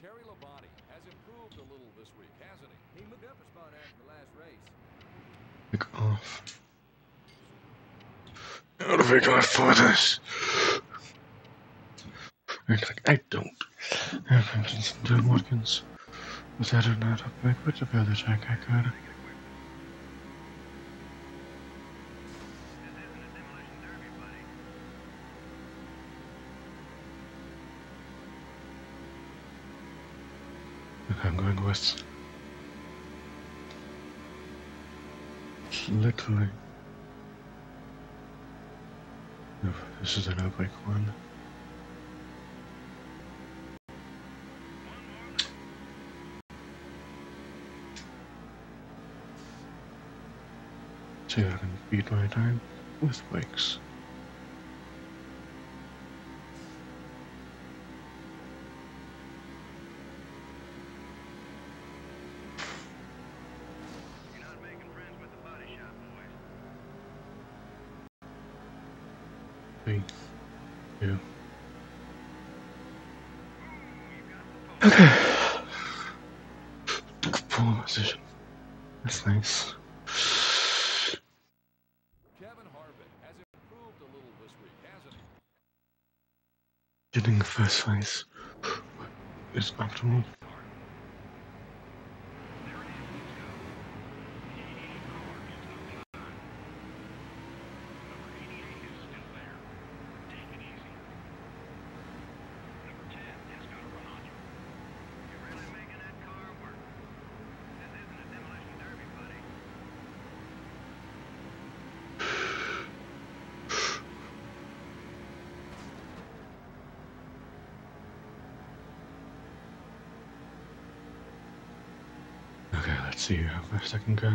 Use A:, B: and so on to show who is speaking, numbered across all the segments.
A: Terry Labonte has improved a little this week, hasn't he?
B: He moved up a spot after the last race.
C: Pick off. How do we go for this? And like, I don't. Here comes some Doug Watkins. Was that or not up back with the feather jack I got? I'm going with literally. This is an oblique one. See if I can beat my time with bikes. Two. Okay. Full position. That's nice. Getting first place is optimal. Okay, let's see how fast I can go.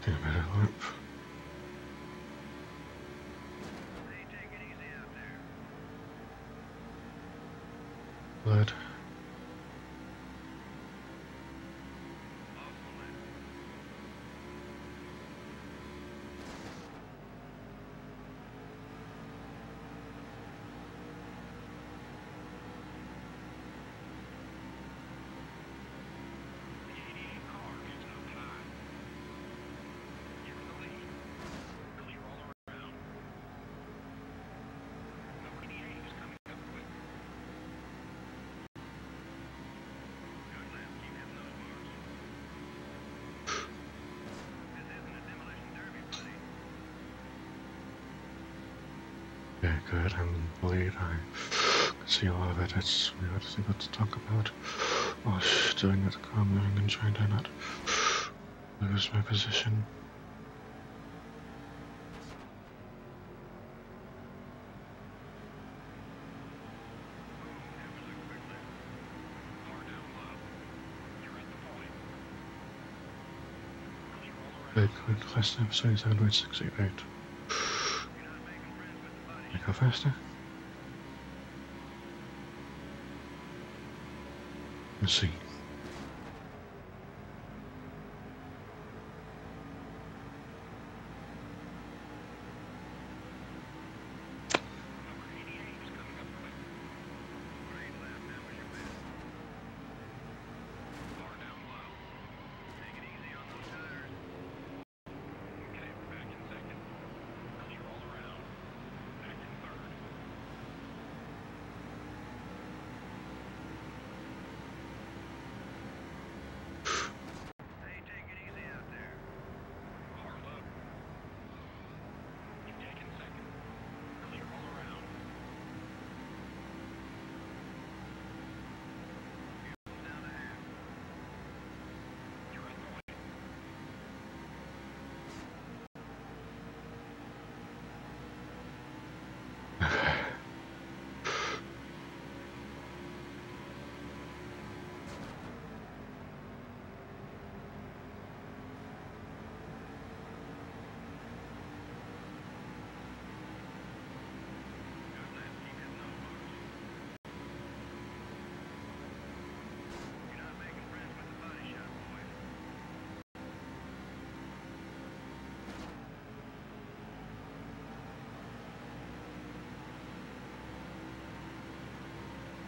C: Get a better. Okay, good. I'm lead. I see all of it. It's we got to see what to talk about. While sh- doing it calm moving and trying to not lose my position. Good, good. Last time, 77.688. I go faster? Let's see.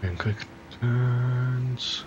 D: And quick turns.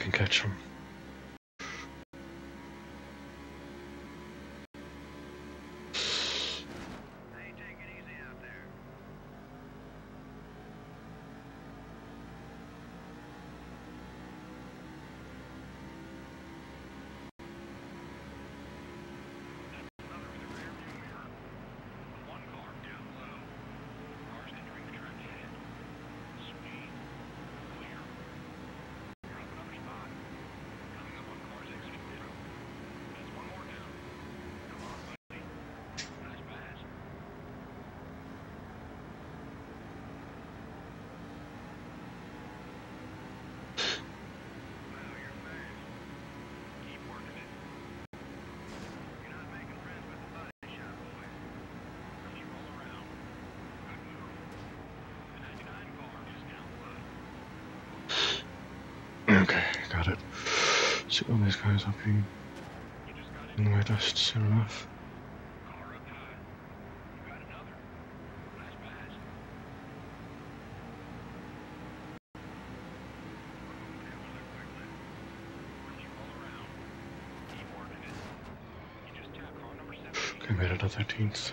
D: can catch him. Okay, got it. See all these guys up here in the way dust soon enough. Okay, made it to 13th.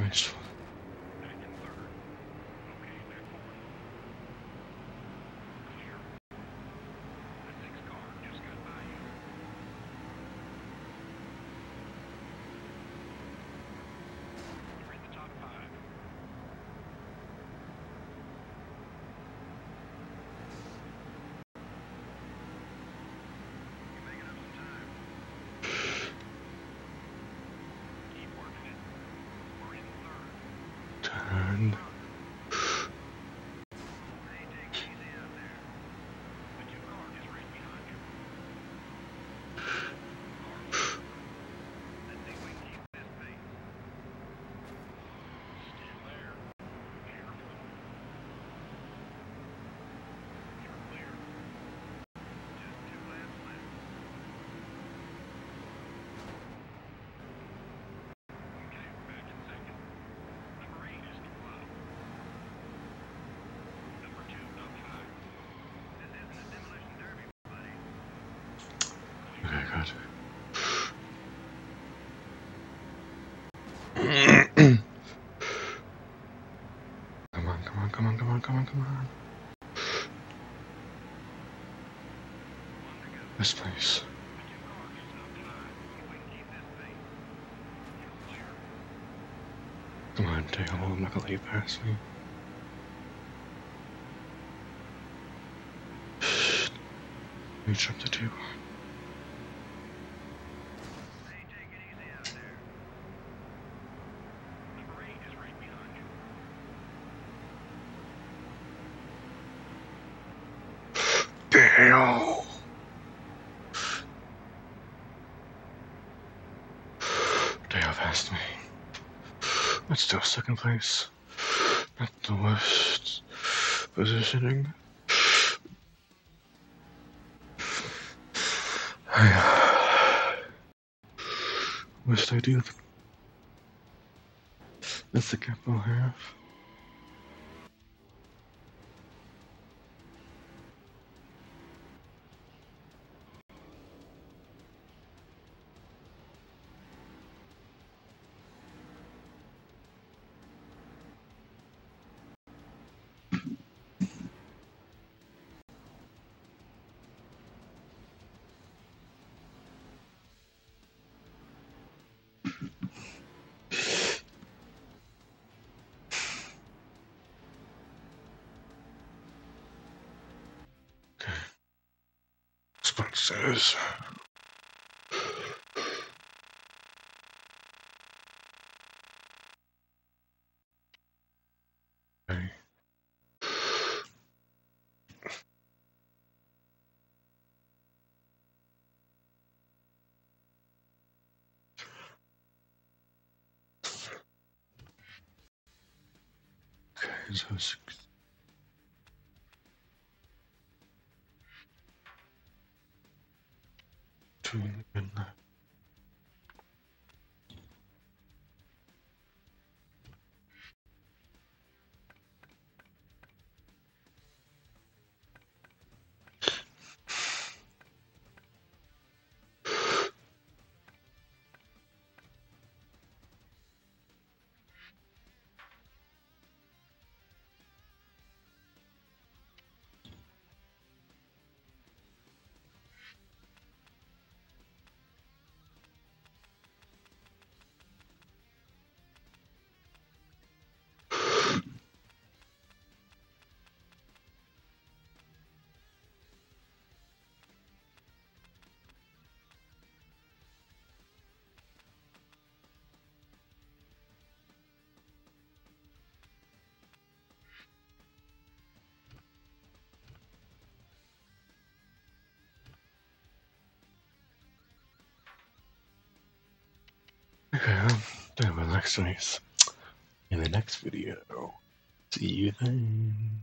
D: wasteful. learned. come on.
C: This place. Come on, take a hold. I'm not gonna let you pass me. Reach up the table. Still second place. Not the worst positioning. I wished I do. That's the gap I'll have. Sponsors. Okay. Okay, so six. Two done with next race. In the next video. See you then.